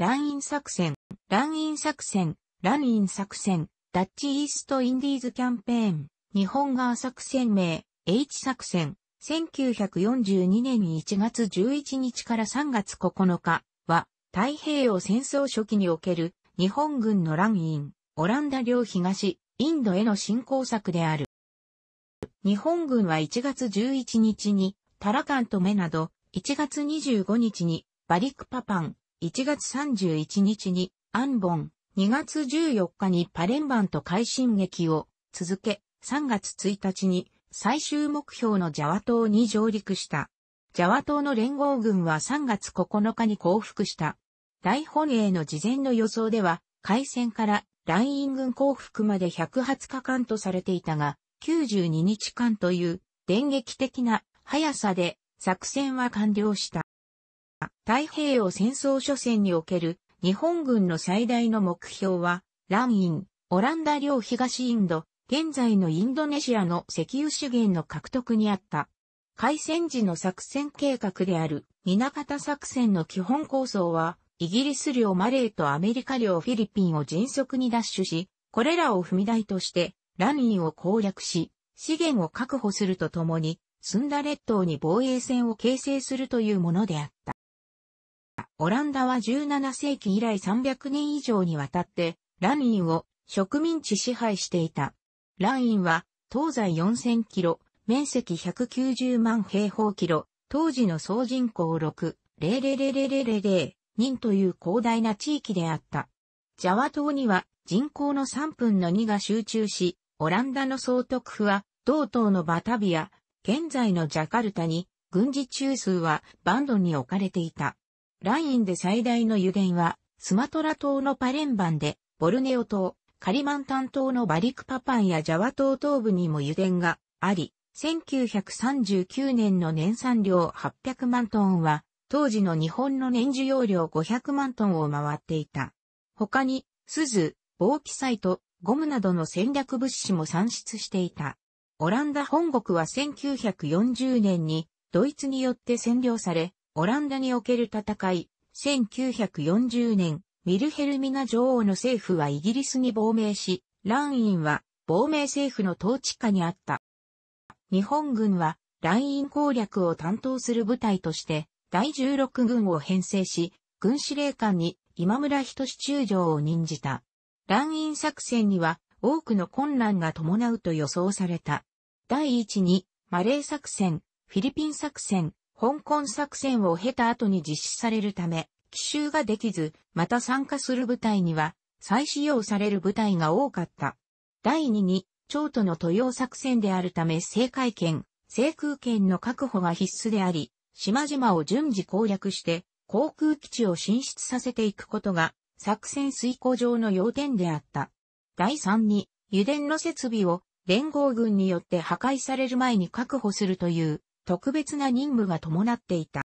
ランイン作戦、ランイン作戦、ランイン作戦、ダッチイーストインディーズキャンペーン、日本側作戦名、H 作戦、1942年1月11日から3月9日は、太平洋戦争初期における日本軍の乱ン、オランダ領東、インドへの侵攻策である。日本軍は1月11日にタラカンとメなど、1月25日にバリクパパン、1月31日にアンボン、2月14日にパレンバンと快進撃を続け、3月1日に最終目標のジャワ島に上陸した。ジャワ島の連合軍は3月9日に降伏した。大本営の事前の予想では、海戦からライン軍降伏まで120日間とされていたが、92日間という電撃的な速さで作戦は完了した。太平洋戦争初戦における日本軍の最大の目標は、ランイン、オランダ領東インド、現在のインドネシアの石油資源の獲得にあった。開戦時の作戦計画である、南方作戦の基本構想は、イギリス領マレーとアメリカ領フィリピンを迅速に奪取し、これらを踏み台として、ランインを攻略し、資源を確保するとともに、スンダ列島に防衛線を形成するというものであった。オランダは17世紀以来300年以上にわたって、ランインを植民地支配していた。ランインは東西4000キロ、面積190万平方キロ、当時の総人口6、00000人という広大な地域であった。ジャワ島には人口の3分の2が集中し、オランダの総督府は、同島のバタビア、現在のジャカルタに、軍事中枢はバンドンに置かれていた。ラインで最大の油田は、スマトラ島のパレンバンで、ボルネオ島、カリマンタン島のバリクパパンやジャワ島東部にも油田があり、1939年の年産量800万トンは、当時の日本の年需要量500万トンを回っていた。他に、鈴、防気サイト、ゴムなどの戦略物資も産出していた。オランダ本国は1940年にドイツによって占領され、オランダにおける戦い、1940年、ミルヘルミナ女王の政府はイギリスに亡命し、ランインは亡命政府の統治下にあった。日本軍はランイン攻略を担当する部隊として第16軍を編成し、軍司令官に今村仁中将を任じた。ランイン作戦には多くの困難が伴うと予想された。第一に、マレー作戦、フィリピン作戦、香港作戦を経た後に実施されるため、奇襲ができず、また参加する部隊には、再使用される部隊が多かった。第二に、長途の都洋作戦であるため政海権、制空権の確保が必須であり、島々を順次攻略して、航空基地を進出させていくことが、作戦遂行上の要点であった。第三に、油田の設備を連合軍によって破壊される前に確保するという特別な任務が伴っていた。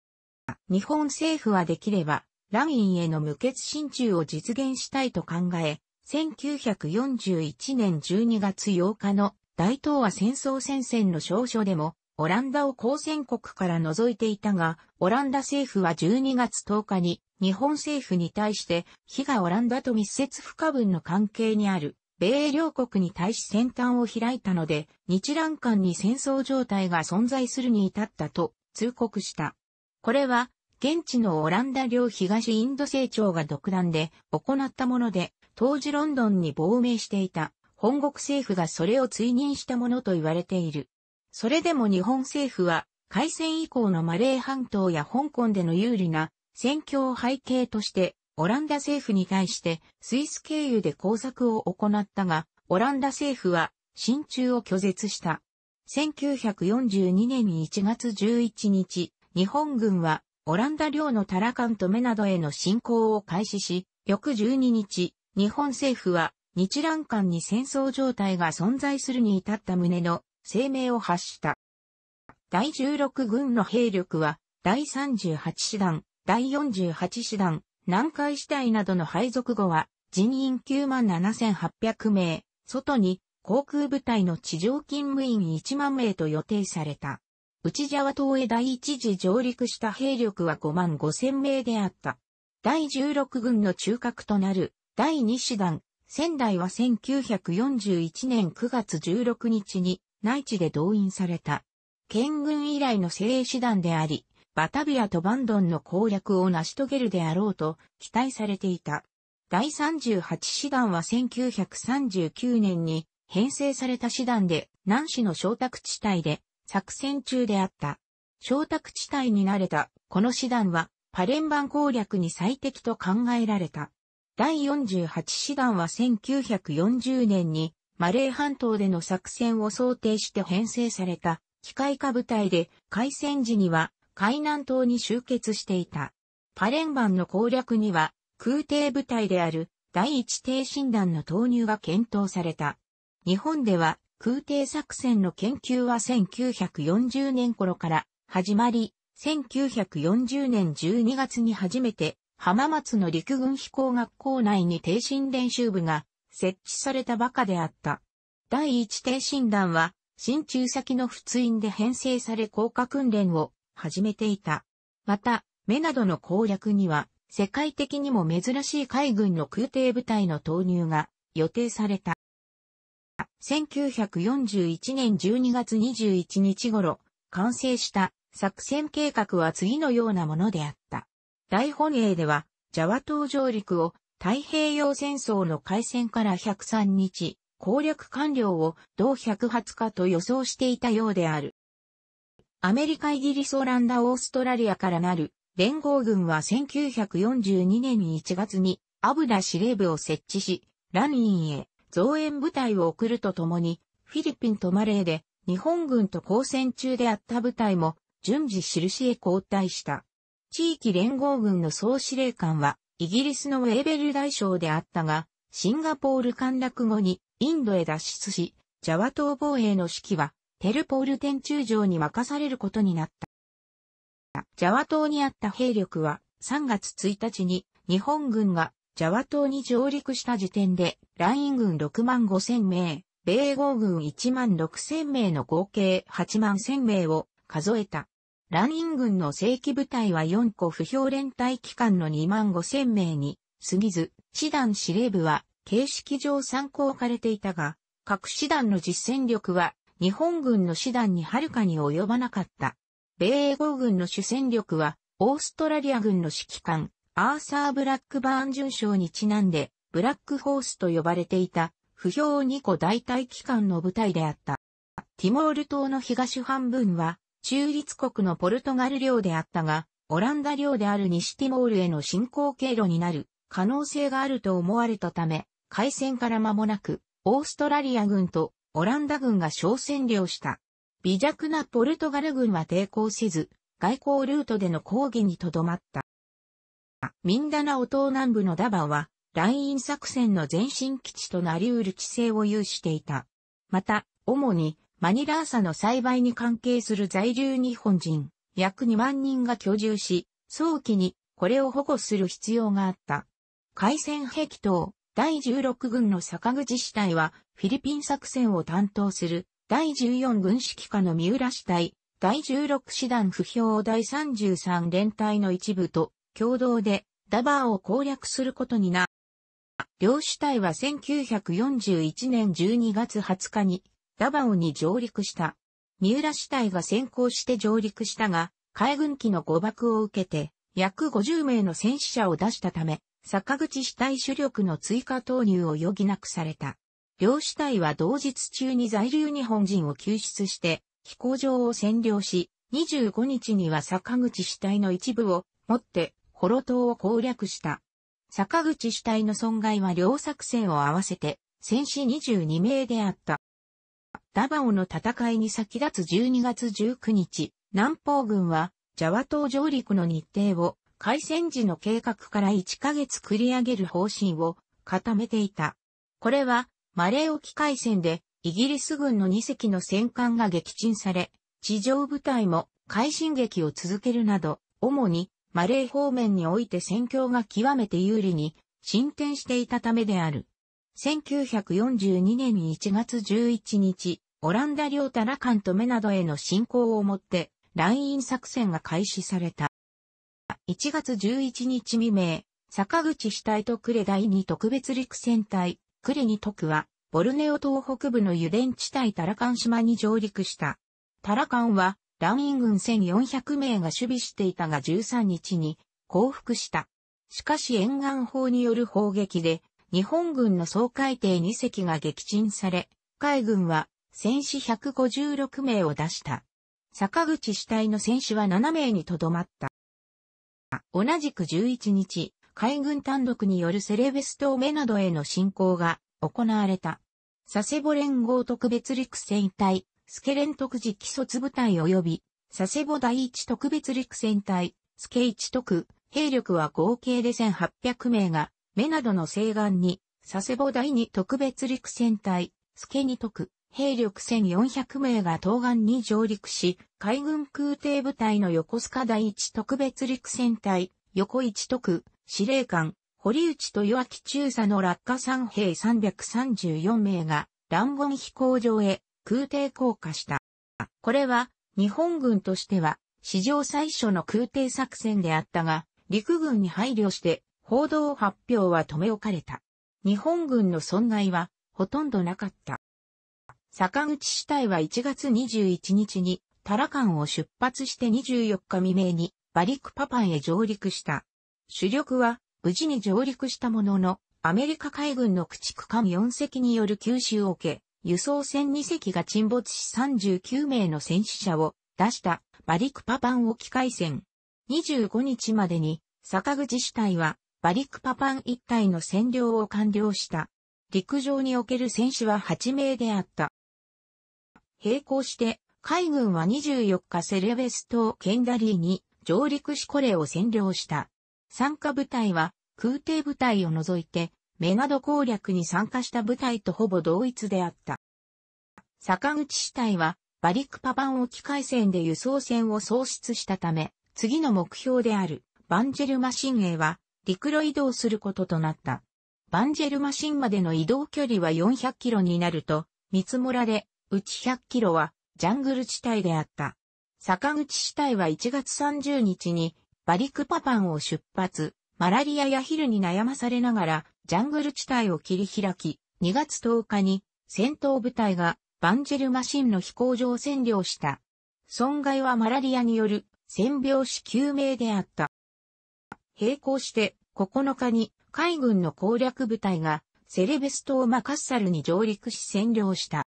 日本政府はできれば、ラインへの無血進駐を実現したいと考え、1941年12月8日の大東亜戦争戦線の証書でも、オランダを交戦国から除いていたが、オランダ政府は12月10日に日本政府に対して、非がオランダと密接不可分の関係にある米両国に対し先端を開いたので、日蘭間に戦争状態が存在するに至ったと通告した。これは、現地のオランダ領東インド政庁が独断で行ったもので、当時ロンドンに亡命していた本国政府がそれを追認したものと言われている。それでも日本政府は、開戦以降のマレー半島や香港での有利な戦況を背景としてオランダ政府に対してスイス経由で工作を行ったが、オランダ政府は進駐を拒絶した。1942年1月11日、日本軍はオランダ領のタラカントメなどへの侵攻を開始し、翌12日、日本政府は日蘭間に戦争状態が存在するに至った旨の声明を発した。第16軍の兵力は第38師団、第48師団、南海市隊などの配属後は人員9万7800名、外に航空部隊の地上勤務員1万名と予定された。内ジャワ島へ第一次上陸した兵力は5万5千名であった。第16軍の中核となる第2師団、仙台は1941年9月16日に内地で動員された。県軍以来の精鋭師団であり、バタビアとバンドンの攻略を成し遂げるであろうと期待されていた。第38師団は1939年に編成された師団で南市の小宅地帯で作戦中であった。小宅地帯に慣れたこの師団はパレンバン攻略に最適と考えられた。第48師団は1940年にマレー半島での作戦を想定して編成された機械化部隊で開戦時には海南島に集結していた。パレンバンの攻略には空挺部隊である第一挺身団の投入が検討された。日本では空挺作戦の研究は1940年頃から始まり、1940年12月に初めて浜松の陸軍飛行学校内に挺身練習部が設置されたばかであった。第一挺身団は、新中先の仏院で編成され降下訓練を始めていた。また、目などの攻略には、世界的にも珍しい海軍の空挺部隊の投入が予定された。1941年12月21日頃、完成した作戦計画は次のようなものであった。大本営では、ジャワ島上陸を太平洋戦争の開戦から103日、攻略完了を同120日と予想していたようである。アメリカ、イギリス、オランダ、オーストラリアからなる連合軍は1942年1月にアブダ司令部を設置し、ランインへ増援部隊を送るとともに、フィリピンとマレーで日本軍と交戦中であった部隊も順次印へ交代した。地域連合軍の総司令官は、イギリスのウェーベル大将であったが、シンガポール陥落後にインドへ脱出し、ジャワ島防衛の指揮は、テルポール天中将に任されることになった。ジャワ島にあった兵力は、3月1日に日本軍がジャワ島に上陸した時点で、ライン軍6万5千名、米豪軍1万6千名の合計8万千名を数えた。ライン軍の正規部隊は4個不評連隊機関の2万5千名に過ぎず、師団司令部は形式上参考されていたが、各師団の実戦力は日本軍の師団にはるかに及ばなかった。米英語軍の主戦力はオーストラリア軍の指揮官、アーサー・ブラックバーン准将にちなんで、ブラックホースと呼ばれていた不評2個大隊機関の部隊であった。ティモール島の東半分は中立国のポルトガル領であったが、オランダ領である西ティモールへの侵攻経路になる可能性があると思われたため、開戦から間もなく、オーストラリア軍とオランダ軍が小占領した。微弱なポルトガル軍は抵抗せず、外交ルートでの抗議にとどまった。ミンダナオ島南部のダバは、ライン作戦の前進基地となり得る地勢を有していた。また、主にマニラーサの栽培に関係する在留日本人、約2万人が居住し、早期にこれを保護する必要があった。海戦壁島、第16軍の坂口支隊は、フィリピン作戦を担当する、第14軍指揮下の三浦支隊、第16師団不評第33連隊の一部と共同でダバーを攻略することにな。両主体は1941年12月20日にダバオに上陸した。三浦支隊が先行して上陸したが、海軍機の誤爆を受けて、約50名の戦死者を出したため、坂口支隊主力の追加投入を余儀なくされた。両主体は同日中に在留日本人を救出して、飛行場を占領し、25日には坂口支隊の一部を持って、ホロ島を攻略した。坂口支隊の損害は両作戦を合わせて、戦死22名であった。ダバオの戦いに先立つ12月19日、南方軍は、ジャワ島上陸の日程を、開戦時の計画から1ヶ月繰り上げる方針を固めていた。これは、マレー沖海戦で、イギリス軍の2隻の戦艦が撃沈され、地上部隊も快進撃を続けるなど、主にマレー方面において戦況が極めて有利に進展していたためである。1942年1月11日、オランダ領タラカンとメなどへの侵攻をもって、ライン作戦が開始された。1月11日未明、坂口主体と呉第二特別陸戦隊、呉二特は、ボルネオ島北部の油田地帯タラカン島に上陸した。タラカンは、乱員軍1400名が守備していたが13日に降伏した。しかし沿岸砲による砲撃で、日本軍の総海艇2隻が撃沈され、海軍は戦死156名を出した。坂口主体の戦死は7名にとどまった。同じく11日、海軍単独によるセレベス島目などへの侵攻が行われた。佐世保連合特別陸戦隊、スケレン特次基礎部隊及び、佐世保第一特別陸戦隊、スケ一特、兵力は合計で1800名が、目などの西岸に、佐世保第二特別陸戦隊、スケ二特、兵力1400名が東岸に上陸し、海軍空挺部隊の横須賀第一特別陸戦隊、横一特、司令官、堀内と岩木中佐の落下三兵334名が、乱言飛行場へ空挺降下した。これは、日本軍としては、史上最初の空挺作戦であったが、陸軍に配慮して、報道発表は止め置かれた。日本軍の損害は、ほとんどなかった。坂口支隊は1月21日にタラカンを出発して24日未明にバリクパパンへ上陸した。主力は無事に上陸したものの、アメリカ海軍の駆逐艦4隻による吸収を受け、輸送船2隻が沈没し39名の戦死者を出したバリクパパン沖海戦。25日までに坂口支隊はバリクパパン一帯の占領を完了した。陸上における戦死は8名であった。並行して、海軍は24日セレベス島ケンダリーに上陸しこれを占領した。参加部隊は空挺部隊を除いてメナド攻略に参加した部隊とほぼ同一であった。坂口支隊はバリクパパン沖海戦で輸送船を喪失したため、次の目標であるバンジェルマシンへは陸路移動することとなった。バンジェルマシンまでの移動距離は400キロになると、見積もられ、うち100キロはジャングル地帯であった。坂口地帯は1月30日にバリクパパンを出発、マラリアやヒルに悩まされながらジャングル地帯を切り開き、2月10日に戦闘部隊がバンジェルマシンの飛行場を占領した。損害はマラリアによる戦病死救命であった。並行して9日に海軍の攻略部隊がセレベス島マカッサルに上陸し占領した。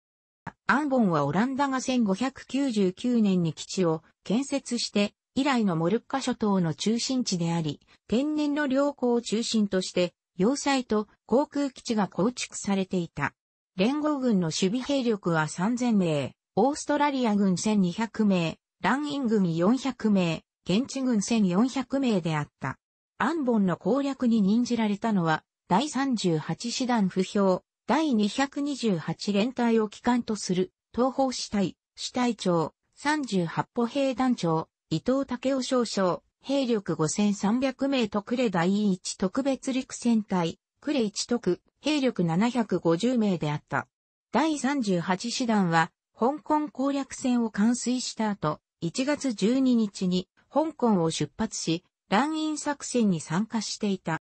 アンボンはオランダが1599年に基地を建設して以来のモルッカ諸島の中心地であり、天然の良港を中心として要塞と航空基地が構築されていた。連合軍の守備兵力は3000名、オーストラリア軍1200名、ランイン組400名、現地軍1400名であった。アンボンの攻略に任じられたのは、第38師団不評、第228連隊を機関とする、東方支隊、支隊長、38歩兵団長、伊藤武雄少将、兵力5300名と呉第一特別陸戦隊、呉一特、兵力750名であった。第38師団は、香港攻略戦を完遂した後、1月12日に香港を出発し、乱印作戦に参加していた。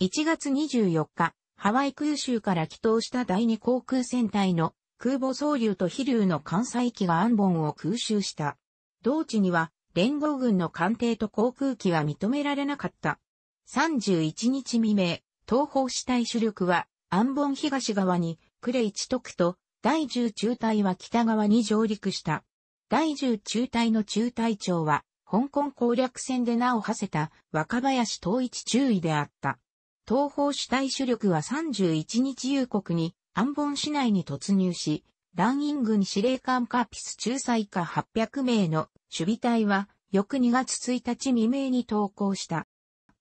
1月24日、ハワイ空襲から帰投した第二航空戦隊の空母総流と飛竜の艦載機がアンボンを空襲した。同地には連合軍の艦艇と航空機は認められなかった。31日未明、東方支隊主力はアンボン東側にクレイチ特と第10中隊は北側に上陸した。第10中隊の中隊長は香港攻略戦で名を馳せた若林統一中尉であった。東方主体主力は31日夕刻に、アンボン市内に突入し、乱員軍司令官カーピス中佐以下800名の守備隊は、翌2月1日未明に投降した。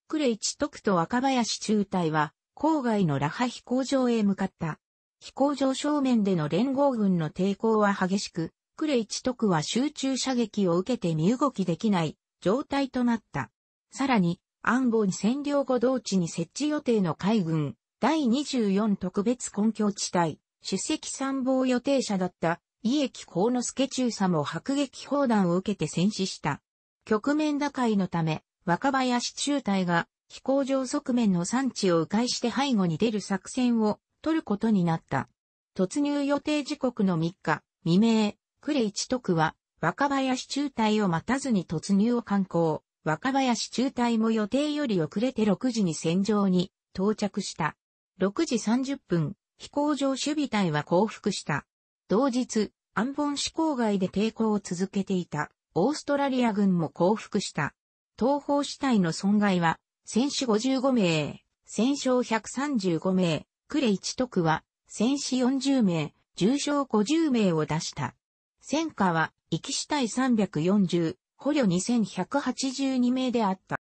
クレイチ特と若林中隊は、郊外のラハ飛行場へ向かった。飛行場正面での連合軍の抵抗は激しく、クレイチ特は集中射撃を受けて身動きできない状態となった。さらに、安保に占領後同地に設置予定の海軍、第24特別根拠地帯、出席参謀予定者だった家木幸之助中佐も迫撃砲弾を受けて戦死した。局面打開のため、若林中隊が飛行場側面の産地を迂回して背後に出る作戦を取ることになった。突入予定時刻の3日、未明、呉一徳は若林中隊を待たずに突入を観光。若林中隊も予定より遅れて6時に戦場に到着した。6時30分、飛行場守備隊は降伏した。同日、アンボン市郊外で抵抗を続けていたオーストラリア軍も降伏した。東方支隊の損害は、戦死55名、戦傷135名、呉一徳は、戦死40名、重傷50名を出した。戦果は、壱岐支隊340、捕虜2182名であった。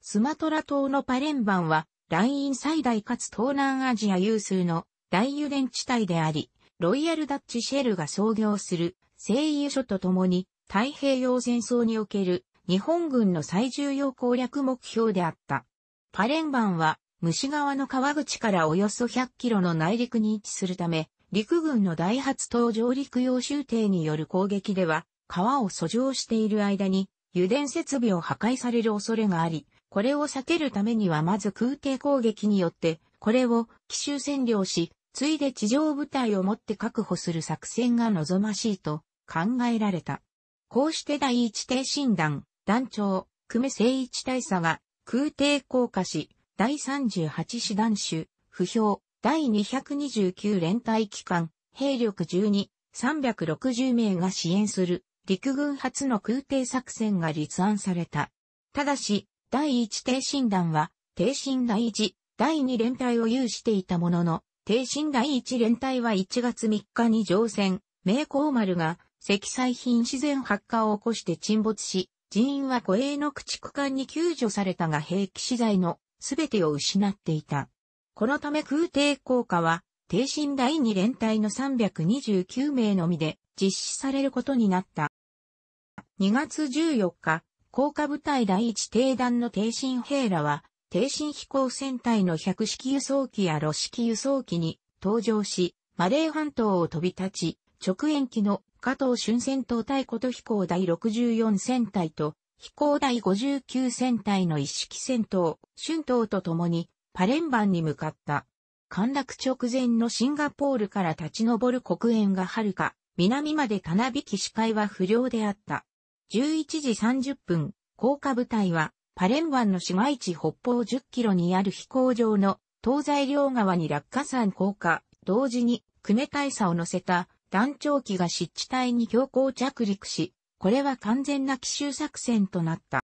スマトラ島のパレンバンは、来院最大かつ東南アジア有数の大油田地帯であり、ロイヤルダッチシェルが創業する西油所と共に太平洋戦争における日本軍の最重要攻略目標であった。パレンバンは虫川の川口からおよそ100キロの内陸に位置するため、陸軍の大発登上陸用終艇による攻撃では、川を遡上している間に油田設備を破壊される恐れがあり、これを避けるためにはまず空挺攻撃によって、これを奇襲占領し、ついで地上部隊をもって確保する作戦が望ましいと考えられた。こうして第一挺身団、団長、久米聖一大佐が空挺降下し、第38師団種、不評、第229連隊機関、兵力12、360名が支援する陸軍初の空挺作戦が立案された。ただし、第一挺身団は、挺身第一、第二連隊を有していたものの、挺身第一連隊は1月3日に乗船、名光丸が積載品自然発火を起こして沈没し、人員は護衛の駆逐艦に救助されたが兵器資材のすべてを失っていた。このため空挺効果は、挺身第二連隊の329名のみで実施されることになった。2月14日、降下部隊第一艇団の挺身兵らは、低身飛行船体の百式輸送機や露式輸送機に登場し、マレー半島を飛び立ち、直縁機の加藤春戦闘隊こと飛行第64戦隊と飛行第59戦隊の一式戦闘、春闘と共にパレンバンに向かった。陥落直前のシンガポールから立ち上る黒煙が遥か、南までたなびき視界は不良であった。11時30分、降下部隊はパレン湾の市街地北方10キロにある飛行場の東西両側に落下山降下、同時に久米大佐を乗せた団長機が湿地帯に強行着陸し、これは完全な奇襲作戦となった。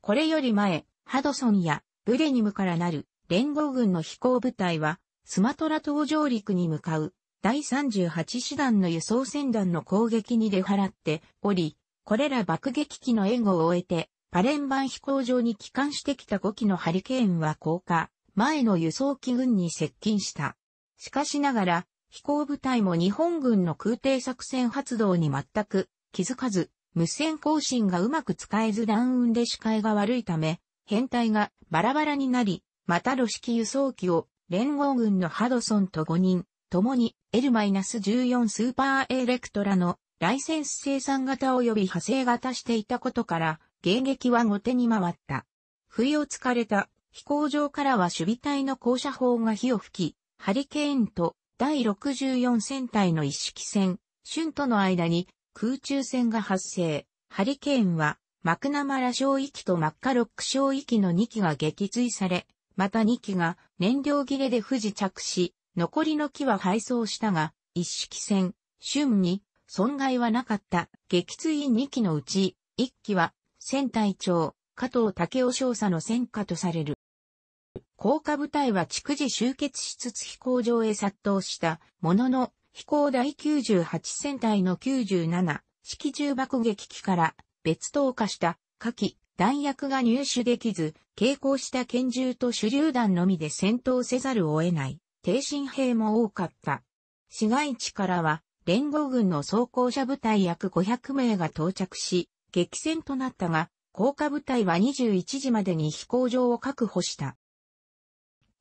これより前、ハドソンやブレニムからなる連合軍の飛行部隊は、スマトラ島上陸に向かう第38師団の輸送船団の攻撃に出払っており、これら爆撃機の援護を終えて、パレンバン飛行場に帰還してきた5機のハリケーンは降下、前の輸送機軍に接近した。しかしながら、飛行部隊も日本軍の空挺作戦発動に全く気づかず、無線更新がうまく使えずダウンで視界が悪いため、編隊がバラバラになり、またロ式輸送機を連合軍のハドソンと5人、ともに L-14 スーパーエレクトラのライセンス生産型及び派生型していたことから、迎撃は後手に回った。不意をつかれた飛行場からは守備隊の降車砲が火を吹き、ハリケーンと第64戦隊の一式戦、春との間に空中戦が発生。ハリケーンはマクナマラ小域とマッカロック小域の2機が撃墜され、また2機が燃料切れで不時着し、残りの機は配送したが、一式戦、春に損害はなかった撃墜2機のうち、1機は戦隊長、加藤武雄少佐の戦果とされる。降下部隊は逐次集結しつつ飛行場へ殺到したものの、飛行第98戦隊の97式重爆撃機から別投下した火器、弾薬が入手できず、傾向した拳銃と手榴弾のみで戦闘せざるを得ない、挺身兵も多かった。市街地からは、連合軍の装甲車部隊約500名が到着し、激戦となったが、降下部隊は21時までに飛行場を確保した。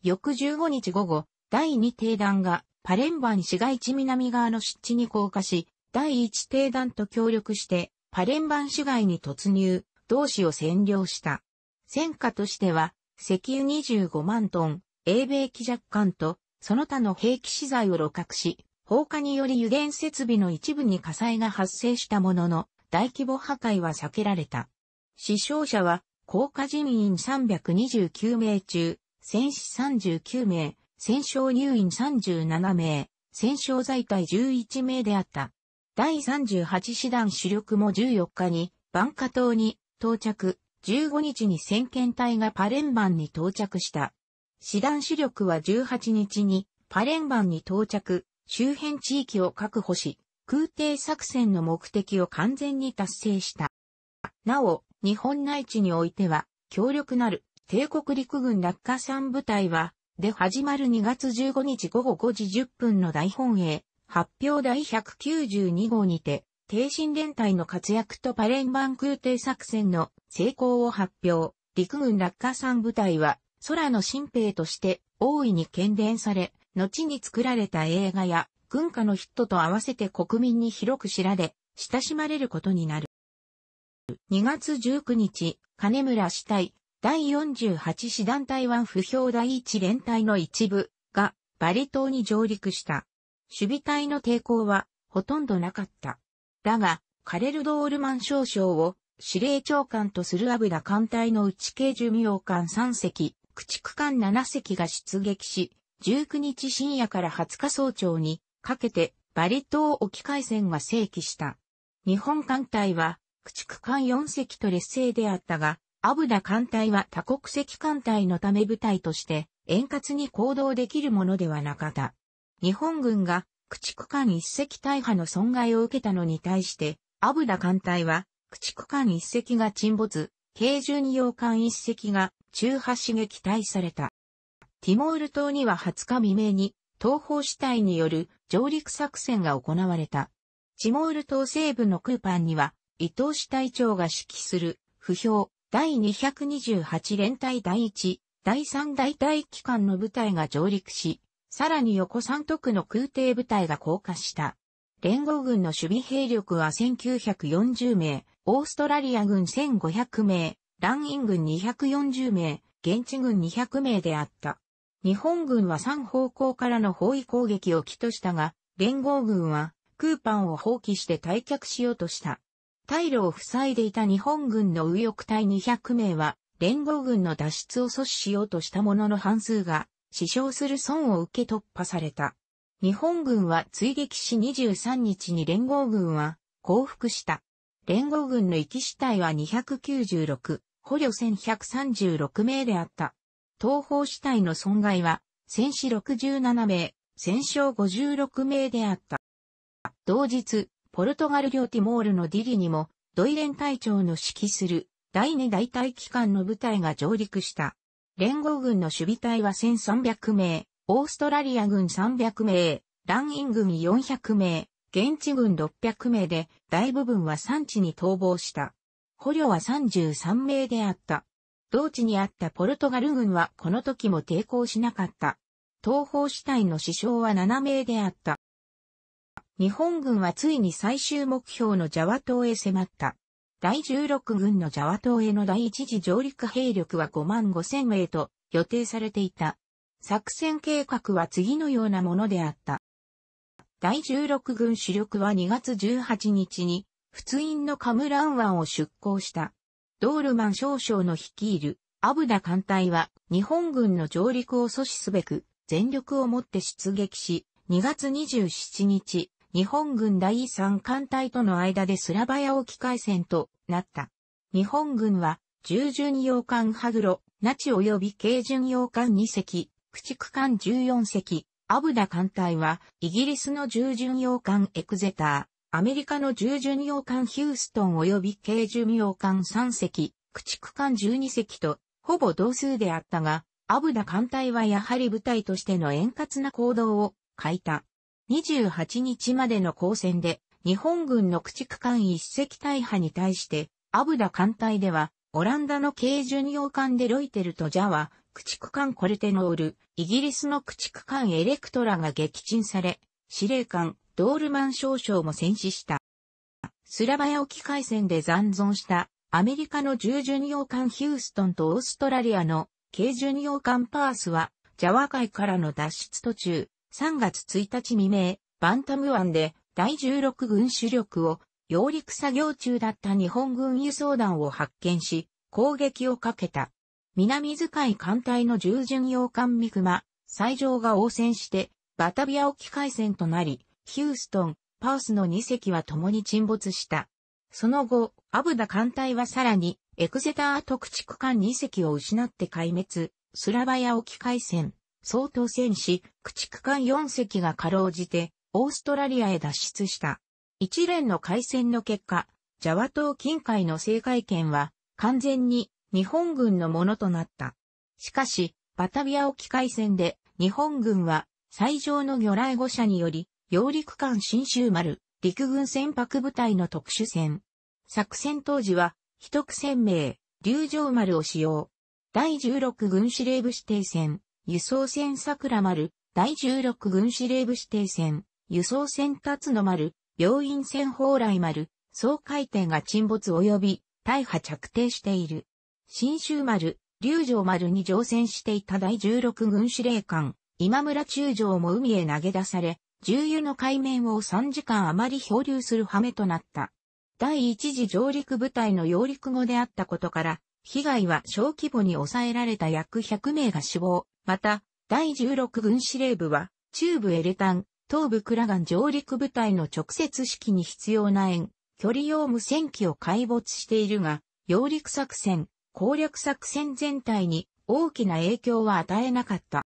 翌15日午後、第2艇団がパレンバン市街地南側の湿地に降下し、第1艇団と協力してパレンバン市街に突入、同市を占領した。戦果としては、石油25万トン、英米機弱艦と、その他の兵器資材を露獲し、放火により油田設備の一部に火災が発生したものの、大規模破壊は避けられた。死傷者は、降下人員329名中、戦死39名、戦傷入院37名、戦傷在隊11名であった。第38師団主力も14日に、バンカ島に到着、15日に先遣隊がパレンバンに到着した。師団主力は18日にパレンバンに到着、周辺地域を確保し、空挺作戦の目的を完全に達成した。なお、日本内地においては、強力なる帝国陸軍落下山部隊は、で始まる2月15日午後5時10分の大本営、発表第192号にて、低進連隊の活躍とパレンバン空挺作戦の成功を発表。陸軍落下山部隊は、空の新兵として大いに懸伝され、後に作られた映画や軍歌のヒットと合わせて国民に広く知られ、親しまれることになる。2月19日、金村死体、第48師団台湾不評第一連隊の一部がバリ島に上陸した。守備隊の抵抗はほとんどなかった。だが、カレル・ドールマン少将を司令長官とするアブダ艦隊の内系寿命艦3隻、駆逐艦7隻が出撃し、19日深夜から20日早朝にかけてバリ島沖海戦が正規した。日本艦隊は駆逐艦4隻と劣勢であったが、アブダ艦隊は多国籍艦隊のため部隊として円滑に行動できるものではなかった。日本軍が駆逐艦一隻大破の損害を受けたのに対して、アブダ艦隊は駆逐艦一隻が沈没、軽巡洋艦一隻が中波刺激対された。ティモール島には20日未明に東方支隊による上陸作戦が行われた。ティモール島西部のクーパンには伊藤支隊長が指揮する不評第228連隊第1、第3大隊機関の部隊が上陸し、さらに横三徳の空挺部隊が降下した。連合軍の守備兵力は1940名、オーストラリア軍1500名、乱印軍240名、現地軍200名であった。日本軍は3方向からの包囲攻撃を起としたが、連合軍はクーパンを放棄して退却しようとした。退路を塞いでいた日本軍の右翼隊200名は、連合軍の脱出を阻止しようとした者の半数が、死傷する損を受け突破された。日本軍は追撃し23日に連合軍は降伏した。連合軍の行き死体は296、捕虜1136名であった。東方死体の損害は戦死67名、戦傷56名であった。同日、ポルトガル領ティモールのディリにも、ドイレン隊長の指揮する第二大隊機関の部隊が上陸した。連合軍の守備隊は1300名、オーストラリア軍300名、乱印軍400名、現地軍600名で、大部分は産地に逃亡した。捕虜は33名であった。同地にあったポルトガル軍はこの時も抵抗しなかった。東方支隊の死傷は7名であった。日本軍はついに最終目標のジャワ島へ迫った。第16軍のジャワ島への第一次上陸兵力は5万5千名と予定されていた。作戦計画は次のようなものであった。第16軍主力は2月18日に、仏印のカムラン湾を出港した。ドールマン少将の率いるアブダ艦隊は日本軍の上陸を阻止すべく全力をもって出撃し、2月27日、日本軍第3艦隊との間でスラバヤ沖海戦となった。日本軍は、従巡洋艦ハグロ、ナチ及び軽巡洋艦2隻、駆逐艦14隻、アブダ艦隊は、イギリスの従巡洋艦エクゼター、アメリカの従巡洋艦ヒューストン及び軽巡洋艦3隻、駆逐艦12隻と、ほぼ同数であったが、アブダ艦隊はやはり部隊としての円滑な行動を書いた。28日までの交戦で、日本軍の駆逐艦一隻大破に対して、アブダ艦隊では、オランダの軽巡洋艦でロイテルとジャワ、駆逐艦コルテノール、イギリスの駆逐艦エレクトラが撃沈され、司令官、ドールマン少将も戦死した。スラバヤ沖海戦で残存したアメリカの従巡洋艦ヒューストンとオーストラリアの軽巡洋艦パースは、ジャワ海からの脱出途中、3月1日未明、バンタム湾で第16軍主力を揚陸作業中だった日本軍輸送団を発見し、攻撃をかけた。南使い艦隊の従巡洋艦ミクマ、最上が応戦して、バタビア沖海戦となり、ヒューストン、パースの2隻は共に沈没した。その後、アブダ艦隊はさらに、エクゼター特地区間2隻を失って壊滅、スラバヤ沖海戦、総統戦士、駆逐艦4隻がかろうじて、オーストラリアへ脱出した。一連の海戦の結果、ジャワ島近海の政界権は完全に日本軍のものとなった。しかし、バタビア沖海戦で日本軍は最上の魚雷誤射により、揚陸艦新州丸、陸軍船舶部隊の特殊戦。作戦当時は、秘徳船名、流上丸を使用。第16軍司令部指定船、輸送船桜丸、第16軍司令部指定船、輸送船辰野丸、病院船蓬莱丸、総回転が沈没及び大破着底している。新州丸、龍城丸に乗船していた第16軍司令官、今村中将も海へ投げ出され、重油の海面を3時間余り漂流する羽目となった。第一次上陸部隊の揚陸後であったことから、被害は小規模に抑えられた約100名が死亡。また、第16軍司令部は、中部エレタン、東部クラガン上陸部隊の直接指揮に必要な円、距離用無線機を壊没しているが、揚陸作戦、攻略作戦全体に大きな影響は与えなかった。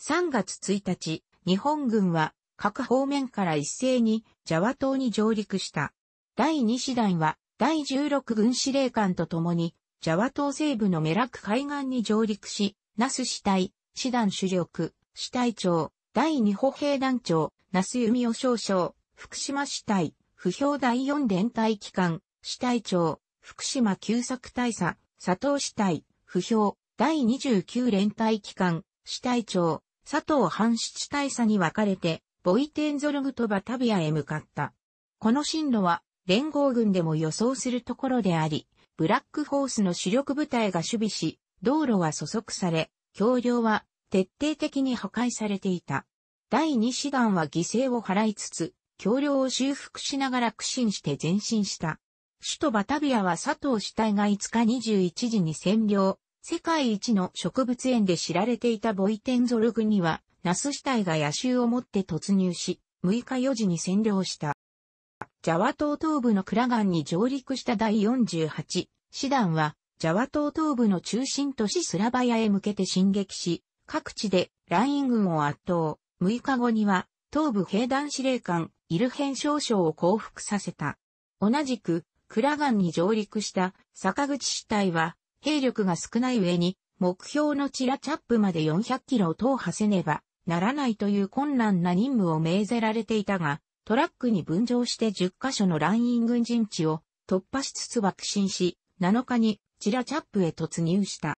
3月1日、日本軍は各方面から一斉にジャワ島に上陸した。第2師団は第16軍司令官と共にジャワ島西部のメラク海岸に上陸し、ナス死体、師団主力、死隊長、第二歩兵団長、那須弓尾少将、福島市隊、不評第四連隊機関、市隊長、福島旧作大佐、佐藤市隊、不評、第29連隊機関、市隊長、佐藤藩市大佐に分かれて、ボイテンゾルグとバタビアへ向かった。この進路は、連合軍でも予想するところであり、ブラックホースの主力部隊が守備し、道路は阻塞され、橋梁は徹底的に破壊されていた。第二師団は犠牲を払いつつ、橋梁を修復しながら苦心して前進した。首都バタビアは佐藤死体が5日21時に占領。世界一の植物園で知られていたボイテンゾルグには、ナス死体が野襲をもって突入し、6日4時に占領した。ジャワ島東部のクラガンに上陸した第48師団は、ジャワ島東部の中心都市スラバヤへ向けて進撃し、各地でライン軍を圧倒。6日後には、東部兵団司令官、イルヘン少将を降伏させた。同じく、クラガンに上陸した坂口支隊は、兵力が少ない上に、目標のチラチャップまで400キロを踏破せねばならないという困難な任務を命ぜられていたが、トラックに分乗して10カ所のライン軍陣地を突破しつつ爆心し、7日にチラチャップへ突入した。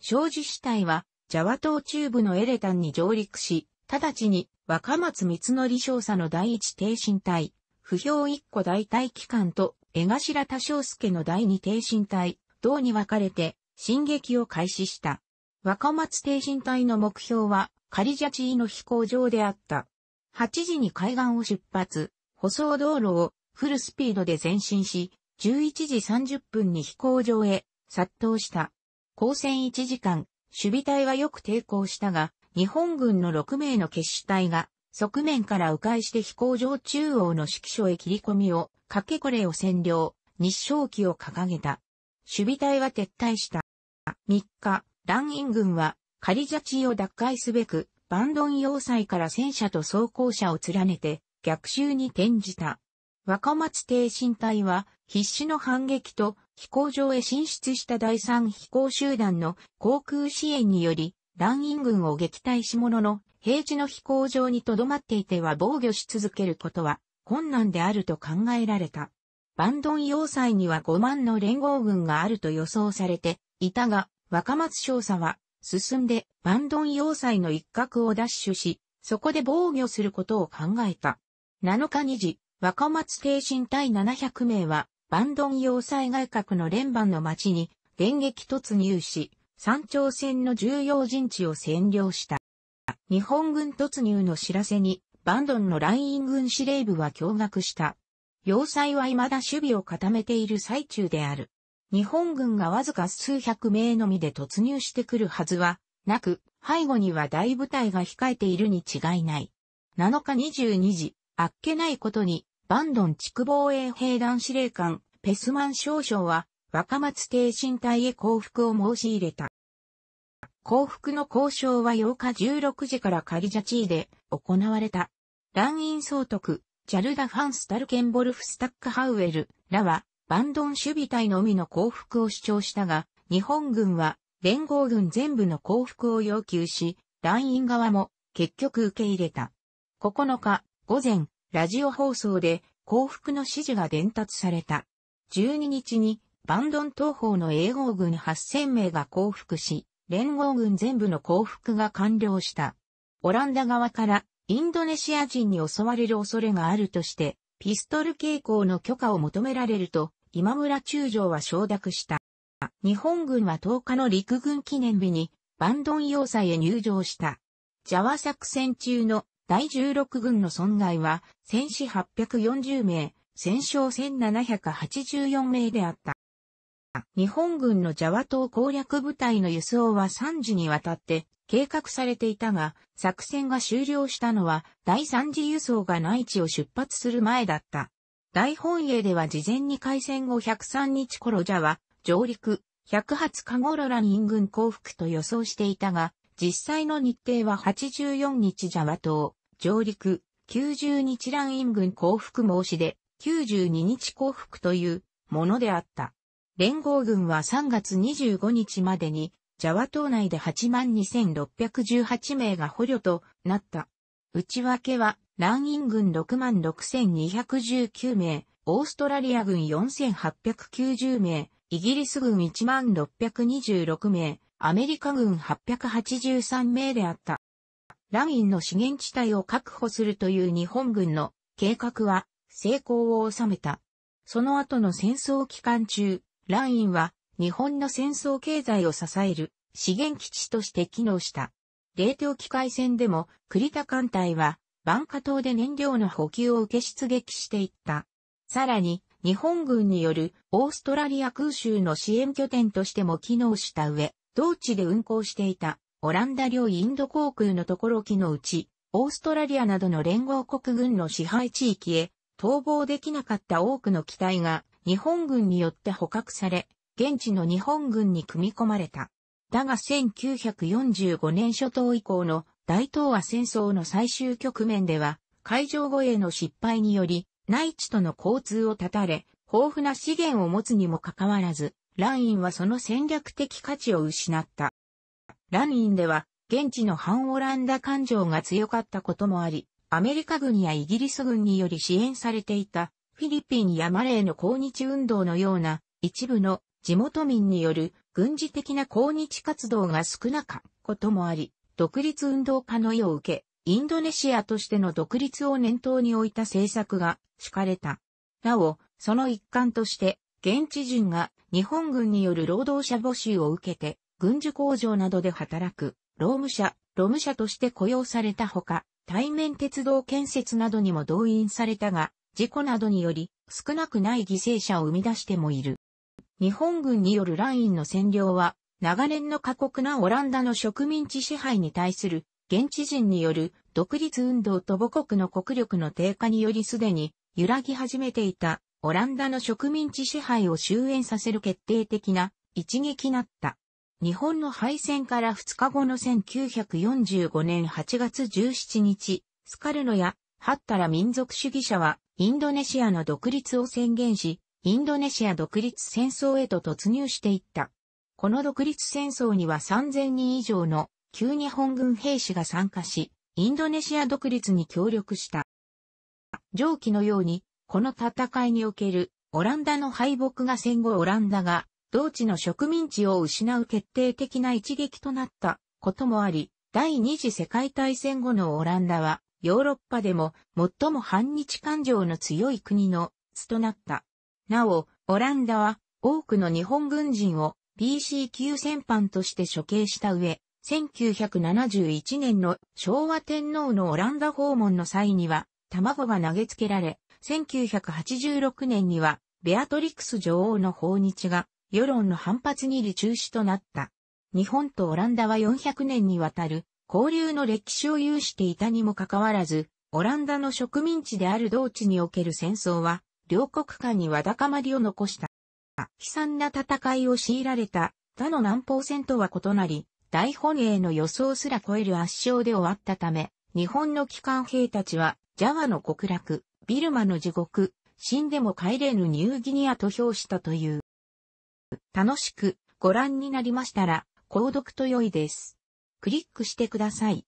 少女支隊はジャワ島中部のエレタンに上陸し、直ちに若松光則少佐の第一挺身隊、不評一個大隊機関と江頭多少助の第二挺身隊、同に分かれて進撃を開始した。若松挺身隊の目標はカリジャチーの飛行場であった。8時に海岸を出発、舗装道路をフルスピードで前進し、11時30分に飛行場へ殺到した。交戦1時間、守備隊はよく抵抗したが、日本軍の6名の決死隊が、側面から迂回して飛行場中央の指揮所へ切り込みを、かけこれを占領、日照旗を掲げた。守備隊は撤退した。3日、乱ン軍は、カリジャチを奪回すべく、バンドン要塞から戦車と装甲車を連ねて、逆襲に転じた。若松挺身隊は、必死の反撃と飛行場へ進出した第三飛行集団の航空支援により、乱員軍を撃退し者の平地の飛行場に留まっていては防御し続けることは困難であると考えられた。バンドン要塞には5万の連合軍があると予想されていたが、若松少佐は進んでバンドン要塞の一角を奪取し、そこで防御することを考えた。7日2時、若松挺身隊700名はバンドン要塞外角の連番の町に電撃突入し、山頂線の重要陣地を占領した。日本軍突入の知らせに、バンドンのライン軍司令部は驚愕した。要塞は未だ守備を固めている最中である。日本軍がわずか数百名のみで突入してくるはずは、なく、背後には大部隊が控えているに違いない。7日22時、あっけないことに、バンドン地区防衛兵団司令官、ペスマン少将は、若松帝進隊へ降伏を申し入れた。降伏の交渉は8日16時からカリジャチーで行われた。乱印総督、ジャルダ・ファンスタルケンボルフ・スタックハウエルらは、バンドン守備隊のみの降伏を主張したが、日本軍は連合軍全部の降伏を要求し、団員側も結局受け入れた。9日午前、ラジオ放送で降伏の指示が伝達された。12日にバンドン東方の英語軍8000名が降伏し、連合軍全部の降伏が完了した。オランダ側からインドネシア人に襲われる恐れがあるとして、ピストル傾向の許可を求められると、今村中将は承諾した。日本軍は10日の陸軍記念日に、バンドン要塞へ入場した。ジャワ作戦中の第16軍の損害は、戦死840名、戦勝1784名であった。日本軍のジャワ島攻略部隊の輸送は3時にわたって計画されていたが、作戦が終了したのは第3次輸送が内地を出発する前だった。大本営では事前に開戦後103日頃ジャワ、上陸、100発カゴロラン軍降伏と予想していたが、実際の日程は84日ジャワ島、上陸、90日ランイン軍降伏申しで、92日降伏というものであった。連合軍は3月25日までに、ジャワ島内で82,618名が捕虜となった。内訳は、乱印軍66,219名、オーストラリア軍4,890名、イギリス軍1626名、アメリカ軍883名であった。ランインの資源地帯を確保するという日本軍の計画は成功を収めた。その後の戦争期間中、ラインは日本の戦争経済を支える資源基地として機能した。冷凍機械戦でも栗田艦隊はバンカ島で燃料の補給を受け出撃していった。さらに日本軍によるオーストラリア空襲の支援拠点としても機能した上、同地で運航していたオランダ領インド航空のところ機のうち、オーストラリアなどの連合国軍の支配地域へ逃亡できなかった多くの機体が日本軍によって捕獲され、現地の日本軍に組み込まれた。だが1945年初頭以降の大東亜戦争の最終局面では、海上護衛の失敗により、内地との交通を断たれ、豊富な資源を持つにもかかわらず、ラインはその戦略的価値を失った。ラインでは、現地の反オランダ感情が強かったこともあり、アメリカ軍やイギリス軍により支援されていたフィリピンやマレーの抗日運動のような一部の地元民による軍事的な抗日活動が少なかったこともあり、独立運動家の意を受け、インドネシアとしての独立を念頭に置いた政策が敷かれた。なお、その一環として、現地人が日本軍による労働者募集を受けて、軍需工場などで働く、労務者、労務者として雇用されたほか、対面鉄道建設などにも動員されたが、事故などにより少なくない犠牲者を生み出してもいる。日本軍によるラインの占領は、長年の過酷なオランダの植民地支配に対する現地人による独立運動と母国の国力の低下によりすでに揺らぎ始めていたオランダの植民地支配を終焉させる決定的な一撃なった。日本の敗戦から2日後の1945年8月17日、スカルノやハッタラ民族主義者はインドネシアの独立を宣言し、インドネシア独立戦争へと突入していった。この独立戦争には3000人以上の旧日本軍兵士が参加し、インドネシア独立に協力した。上記のように、この戦いにおけるオランダの敗北が戦後オランダが同地の植民地を失う決定的な一撃となったこともあり、第二次世界大戦後のオランダはヨーロッパでも最も反日感情の強い国の巣となった。なお、オランダは多くの日本軍人を BC 級戦犯として処刑した上、1971年の昭和天皇のオランダ訪問の際には、卵が投げつけられ、1986年には、ベアトリクス女王の訪日が、世論の反発により中止となった。日本とオランダは400年にわたる交流の歴史を有していたにもかかわらず、オランダの植民地である同地における戦争は、両国間にわだかまりを残した。悲惨な戦いを強いられた他の南方戦とは異なり、大本営の予想すら超える圧勝で終わったため、日本の機関兵たちは、ジャワの極楽、ビルマの地獄、死んでも帰れぬニューギニアと評したという。楽しくご覧になりましたら、購読と良いです。クリックしてください。